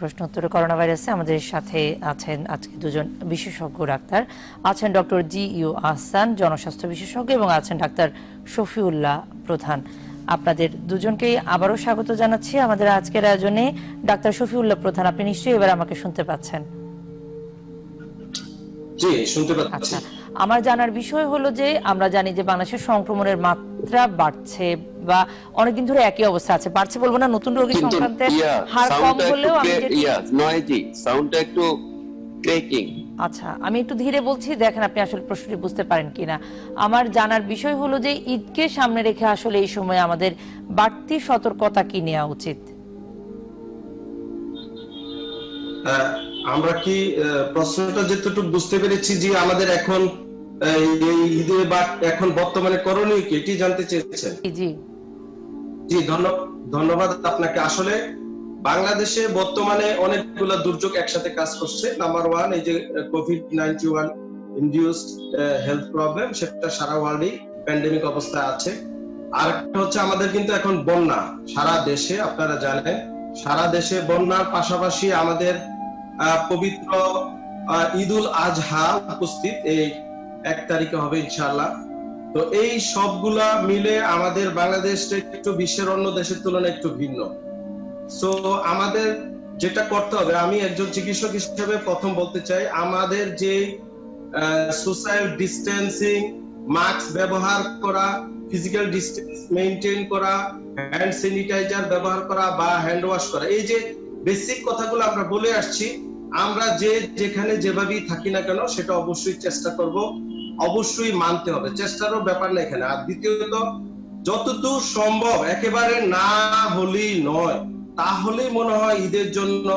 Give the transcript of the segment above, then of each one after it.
প্রশ্ন উত্তরে করোনা ভাইরাসে আমাদের সাথে আছেন আজকে দুজন বিশেষজ্ঞ ডাক্তার। আছেন ডক্টর জি ইউ আহসান জনস্বাস্থ্য বিশেষজ্ঞ এবং আছেন ডাক্তার শফিউল্লাহ প্রধান। আপনাদের দুজনকেই আবারও স্বাগত জানাচ্ছি আমাদের আজকের আয়োজনে। ডাক্তার শফিউল্লাহ প্রধান আপনি নিশ্চয়ই এবার আমাকে শুনতে পাচ্ছেন? জি শুনতে পাচ্ছি। আচ্ছা আমার জানার বিষয় হলো যে আমরা জানি যে বাংলাদেশের সংক্রমণের মাত্রা বাড়ছে বা অনেকদিন ধরে একই অবস্থা আছে। বাড়ছে বলব না নতুন রোগী ইয়া হার কম হলেও আমি ইয়া নয়েজি সাউন্ডটা একটু ক্রেকিং আচ্ছা আমি একটু ধীরে বলছি দেখেন আপনি আসলে প্রশ্নটি বুঝতে পারেন কিনা। আমার জানার বিষয় হলো যে ঈদকে সামনে রেখে আসলে এই সময় আমাদের বাড়তি সতর্কতা কি নেওয়া উচিত? আমরা কি প্রশ্নটা যেটুকু বুঝতে পেরেছি যে আমাদের এখন এই ঈদে বা এখন বর্তমানে করণীয় কি এটি জানতে চেয়েছেন? জি, জি, ধন্যবাদ আপনাকে। আসলে বাংলাদেশে বর্তমানে অনেকগুলো দুর্যোগ একসাথে কাজ করছে। নাম্বার ওয়ান এই যে Covid ninety one induced health problem সেটা সারা ওয়ার্ল্ডে প্যান্ডেমিক অবস্থায় আছে। আর একটা হচ্ছে আমাদের কিন্তু এখন বন্যা, সারা দেশে, আপনারা জানেন, সারা দেশে বন্যার পাশাপাশি আমাদের পবিত্র ঈদুল আজহা উপস্থিত। এই এক তারিখে হবে ইনশাআল্লাহ। তো এই সবগুলা মিলে আমাদের বাংলাদেশটা একটু বিশ্বের অন্য দেশের তুলনায় একটু ভিন্ন। সো আমাদের যেটা করতে হবে, আমি একজন চিকিৎসক হিসেবে প্রথম বলতে চাই, আমাদের যে সোশ্যাল ডিস্টেন্সিং মাস্ক ব্যবহার করা ফিজিক্যাল ডিস্টেন্স মেনটেন করা হ্যান্ড স্যানিটাইজার ব্যবহার করা বা হ্যান্ড ওয়াশ করা, এই যে বেসিক কথাগুলো আমরা বলে আসছি, আমরা যে যেখানে যেভাবেই থাকি না কেন, সেটা অবশ্যই চেষ্টা করব। অবশ্যই মানতে হবে। চেষ্টারও ব্যাপার না এখানে। আর দ্বিতীয়ত, যতদূর সম্ভব একেবারে না হলেই নয়। তাহলেই মনে হয় ঈদের জন্য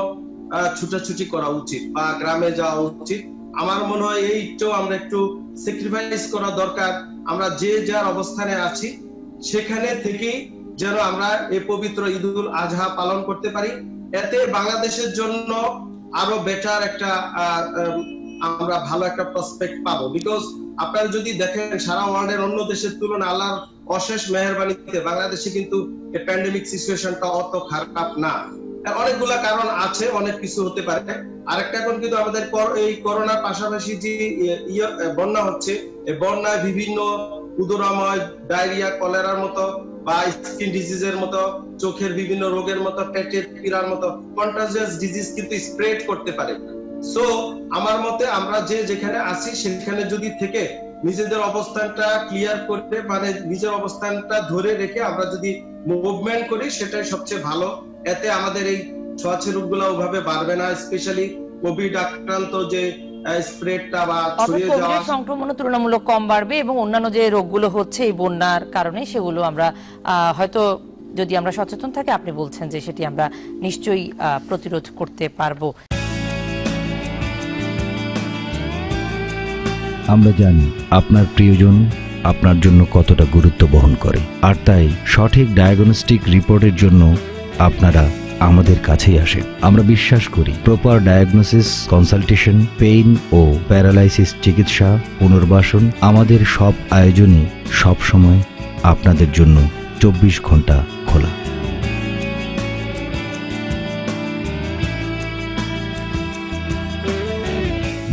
ছুটাছুটি করা উচিত বা গ্রামে যাওয়া উচিত। আমার মনে হয় এইটাও আমরা একটু স্যাক্রিফাইস করা দরকার। আমরা যে যার অবস্থানে আছি, সেখানে থেকেই যেন আমরা এই পবিত্র ঈদুল আজহা পালন করতে পারি। এতে বাংলাদেশের জন্য আরও বেটার একটা আমরা ভালো একটা প্রসপেক্ট পাবো। বিকজ আপনারা যদি দেখেন, সারা ওয়ার্ল্ডের অন্য দেশের তুলনায় আল্লাহর অশেষ মেহরবানিতে বাংলাদেশে কিন্তু প্যান্ডেমিক সিচুয়েশনটা অত খারাপ না। অনেকগুলা কারণ আছে, অনেক কিছু হতে পারে। আরেকটা এখন কিন্তু আমাদের এই করোনার পাশাপাশি যে ইয়ে- বন্যা হচ্ছে, এই বন্যায় বিভিন্ন উদরাময়, ডায়রিয়া, কলেরার মতো বা স্কিন ডিজিজের মতো, চোখের বিভিন্ন রোগের মতো, পেটের পীড়ার মতো কন্টাজিয়াস ডিজিজ কিন্তু স্প্রেড করতে পারে। সো আমার মতে আমরা যে যেখানে আছি সেখানে যদি থেকে নিজেদের অবস্থানটা ক্লিয়ার করতে মানে নিজের অবস্থানটা ধরে রেখে আমরা যদি মুভমেন্ট করি সেটাই সবচেয়ে ভালো। এতে আমাদের এই ছোঁয়াচে রোগগুলো ওভাবে বাড়বে না স্পেশালি কোভিড আক্রান্ত যে স্প্রেডটা বা ছড়িয়ে যাওয়া। সংক্রমণ তুলনামূলক কম বাড়বে এবং অন্যান্য যে রোগগুলো হচ্ছে এই বন্যার কারণে সেগুলো আমরা আহ, হয়তো যদি আমরা সচেতন থাকি আপনি বলছেন যে সেটি আমরা নিশ্চয়ই প্রতিরোধ করতে পারব। আমরা জানি আপনার প্রিয়জন আপনার জন্য কতটা গুরুত্ব বহন করে। আর তাই সঠিক ডায়াগনস্টিক রিপোর্টের জন্য আপনারা আমাদের কাছেই আসেন। আমরা বিশ্বাস করি প্রপার ডায়াগনোসিস কনসালটেশন পেইন ও প্যারালাইসিস চিকিৎসা, পুনর্বাসন আমাদের সব আয়োজনই সব সময় আপনাদের জন্য চব্বিশ ঘণ্টা খোলা।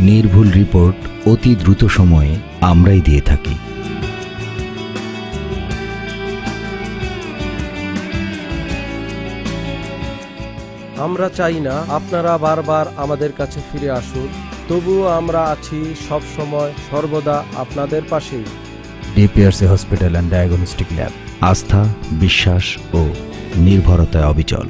নির্ভুল রিপোর্ট অতি দ্রুত সময়ে আমরাই দিয়ে থাকি। আমরা চাই না আপনারা বারবার আমাদের কাছে ফিরে আসুন তবুও আমরা আছি সব সময় সর্বদা আপনাদের পাশেই। DPRC hospital and diagnostic lab আস্থা বিশ্বাস ও নির্ভরতায় অবিচল।